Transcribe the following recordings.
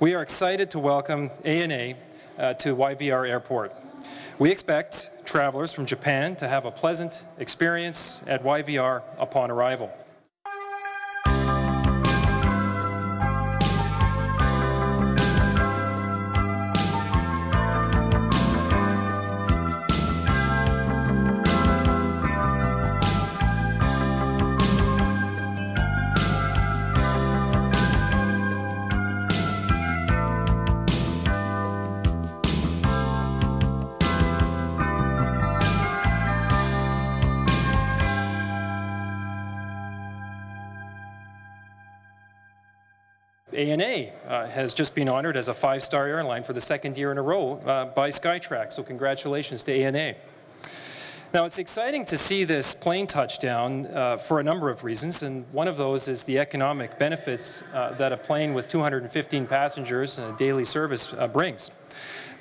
We are excited to welcome ANA uh, to YVR Airport. We expect travelers from Japan to have a pleasant experience at YVR upon arrival. ANA uh, has just been honored as a five-star airline for the second year in a row uh, by Skytrax, so congratulations to ANA. Now, it's exciting to see this plane touchdown uh, for a number of reasons, and one of those is the economic benefits uh, that a plane with 215 passengers and a daily service uh, brings.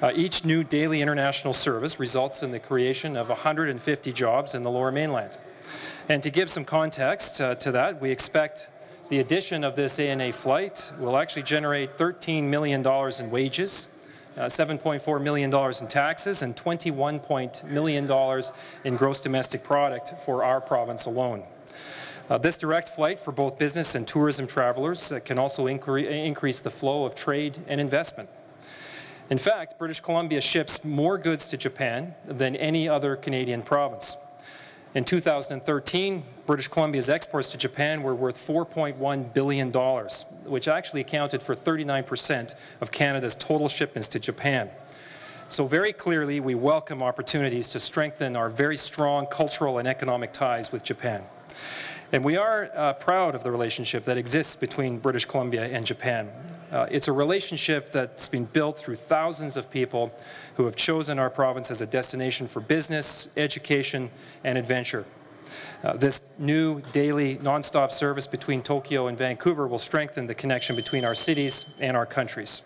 Uh, each new daily international service results in the creation of 150 jobs in the lower mainland. And to give some context to that, we expect the addition of this ANA flight will actually generate $13 million in wages, uh, $7.4 million in taxes, and $21 million in gross domestic product for our province alone. Uh, this direct flight for both business and tourism travelers uh, can also increase the flow of trade and investment. In fact, British Columbia ships more goods to Japan than any other Canadian province. In 2013, British Columbia's exports to Japan were worth $4.1 billion, which actually accounted for 39% of Canada's total shipments to Japan. So very clearly, we welcome opportunities to strengthen our very strong cultural and economic ties with Japan. And we are uh, proud of the relationship that exists between British Columbia and Japan. Uh, it's a relationship that's been built through thousands of people who have chosen our province as a destination for business, education, and adventure. Uh, this new daily nonstop service between Tokyo and Vancouver will strengthen the connection between our cities and our countries.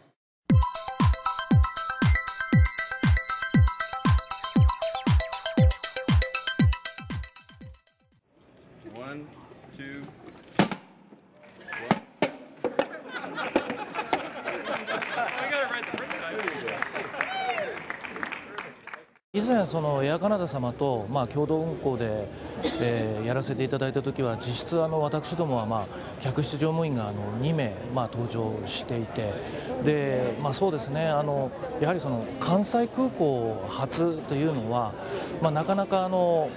One, two, 以前そのエアカナダ様とまあ共同運航で、え、やらせていただいたときは実質私どもはまあ客室乗務員があの2名まあ登場していてでまあそうですねあのやはりその関西空港初というのはなかなかあの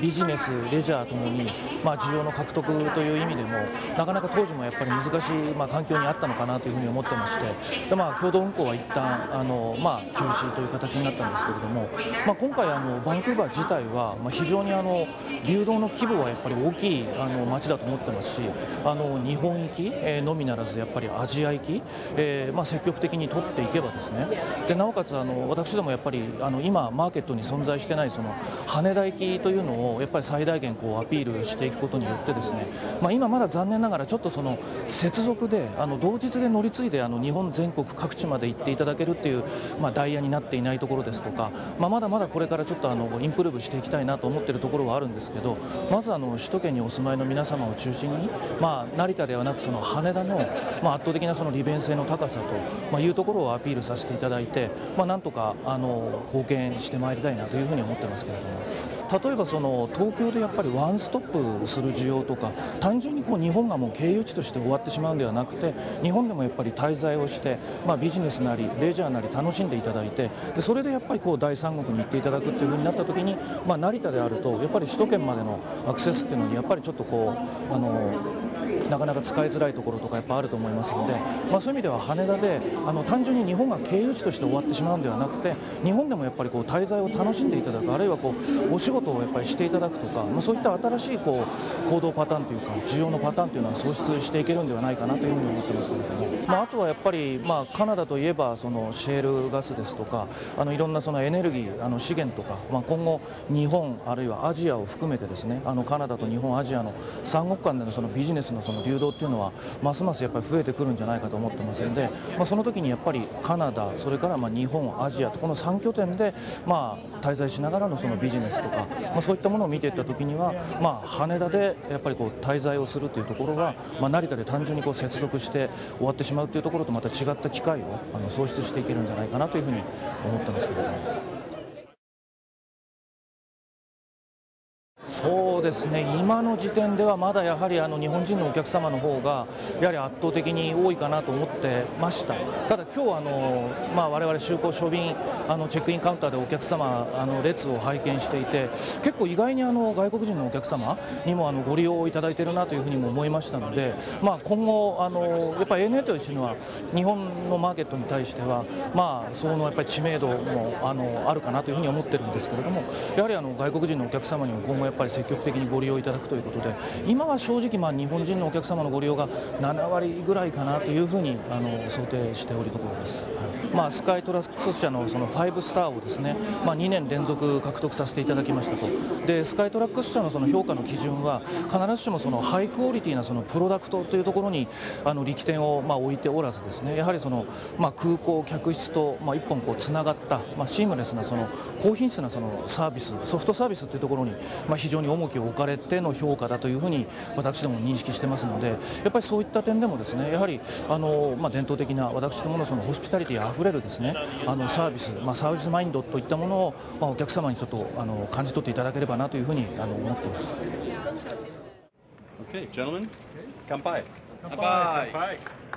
ビジネス、レジャーともに、まあ、需要の獲得という意味でもなかなか当時もやっぱり難しい、まあ、環境にあったのかなというふうに思ってましてで、まあ、共同運行は一旦あの、まあ、休止という形になったんですけれども、まあ、今回あのバンクーバー自体は、まあ、非常にあの流動の規模はやっぱり大きいあの街だと思ってますしあの日本行き、え、のみならずやっぱりアジア行き、えーまあ、積極的に取っていけばですね。でなおかつあの私どもやっぱりあの今マーケットに存在してないその羽田行きというのををやっぱり最大限こうアピールしていくことによってですね、まあ、今まだ残念ながらちょっとその接続であの同日で乗り継いであの日本全国各地まで行っていただけるっていう、まあ、ダイヤになっていないところですとか、まあ、まだまだこれからちょっとあのインプルーブしていきたいなと思っているところはあるんですけどまずあの首都圏にお住まいの皆様を中心に、まあ、成田ではなくその羽田の、まあ、圧倒的なその利便性の高さと、ま、いうところをアピールさせていただいて、まあ、なんとかあの貢献してまいりたいなというふうに思ってますけれども。例えばその東京でやっぱりワンストップする需要とか単純にこう日本がもう経由地として終わってしまうんではなくて日本でもやっぱり滞在をして、まあ、ビジネスなりレジャーなり楽しんでいただいてでそれでやっぱりこう第三国に行っていただくっていうふうになった時に、まあ、成田であるとやっぱり首都圏までのアクセスっていうのにやっぱりちょっとこうあのなかなか使いづらいところとかやっぱあると思いますので、まあ、そういう意味では羽田であの単純に日本が経由地として終わってしまうんではなくて日本でもやっぱりこう滞在を楽しんでいただくあるいはこうお仕をやっぱりしていただくとか、まあ、そういった新しいこう行動パターンというか需要のパターンというのは創出していけるんではないかなというふうに思ってますけれども、まあ、あとはやっぱり、まあ、カナダといえばそのシェールガスですとかあのいろんなそのエネルギーあの資源とか、まあ、今後日本あるいはアジアを含めてですねあのカナダと日本アジアの三国間でのそのビジネスのその流動っていうのはますますやっぱり増えてくるんじゃないかと思ってますので、まあ、その時にやっぱりカナダそれからまあ日本アジアとこの3拠点でまあ滞在しながらのそのビジネスとか、まあ、そういったものを見ていった時には、まあ、羽田でやっぱりこう滞在をするというところが、まあ、成田で単純にこう接続して終わってしまうというところとまた違った機会をあの創出していけるんじゃないかなというふうに思ってますけども。そうですね。今の時点ではまだやはりあの日本人のお客様の方がやはり圧倒的に多いかなと思ってました。ただ今日あのまあ我々就航書便あのチェックインカウンターでお客様あの列を拝見していて結構意外にあの外国人のお客様にもあのご利用をいただいているなというふうにも思いましたのでまあ今後あのやっぱ ANA というのは日本のマーケットに対してはまあそのやっぱり知名度もあのあるかなというふうに思ってるんですけれどもやはりあの外国人のお客様にも今後やっぱり積極的的にご利用いただくということで今は正直まあ日本人のお客様のご利用が7割ぐらいかなというふうにあの想定しておるところです、はい。まあ、スカイトラックス社のその5スターをですね、まあ、2年連続獲得させていただきましたと。でスカイトラックス社のその評価の基準は必ずしもそのハイクオリティなそのプロダクトというところにあの力点をまあ置いておらずですねやはりそのまあ空港客室とまあ一本こうつながったまあシームレスなその高品質なそのサービスソフトサービスというところにまあ非常に重きを置かれての評価だというふうに私ども認識してますのでやっぱりそういった点でもですねやはりあの、まあ、伝統的な私どものそのホスピタリティあふれるですねあのサービス、まあ、サービスマインドといったものを、まあ、お客様にちょっとあの感じ取っていただければなというふうにあの思っています。Okay, gentlemen, 乾杯。乾杯。乾杯